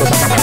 Eso, papá.